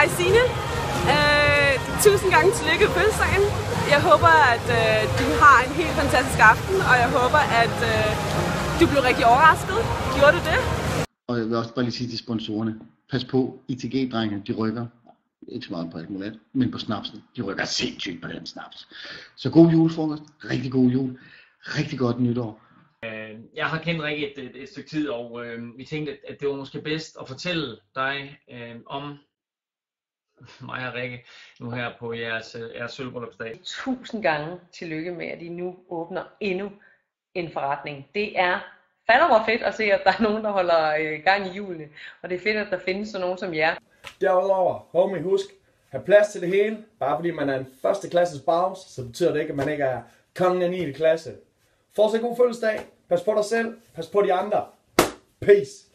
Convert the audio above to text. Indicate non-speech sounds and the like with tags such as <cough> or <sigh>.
Hej Signe. Uh, tusind gange tillykke på fødselsdagen. Jeg håber, at uh, du har en helt fantastisk aften, og jeg håber, at uh, du blev rigtig overrasket. Gjorde du det? Og jeg vil også bare lige sige til sponsorerne, pas på, ITG-drenge, de rykker ikke så meget på alt muligt, men på snapsen. De rykker sindssygt på den snaps. Så god julefrokost, rigtig god jul, rigtig godt nytår. Jeg har kendt Rikke et, et, et stykke tid, og øh, vi tænkte, at det var måske bedst at fortælle dig øh, om <laughs> mig og Rikke nu her på jeres, øh, jeres sølvbryllupsdag. Tusind gange tillykke med, at I nu åbner endnu en forretning. Det er fandme fedt at se, at der er nogen, der holder øh, gang i julene. Og det er fedt, at der findes sådan nogen som jer. Derudover, homie, husk, have plads til det hele. Bare fordi man er en første klasses bags, så betyder det ikke, at man ikke er kongen af 9. klasse. Fortsæt god fødselsdag. Pas på dig selv. Pas på de andre. Peace.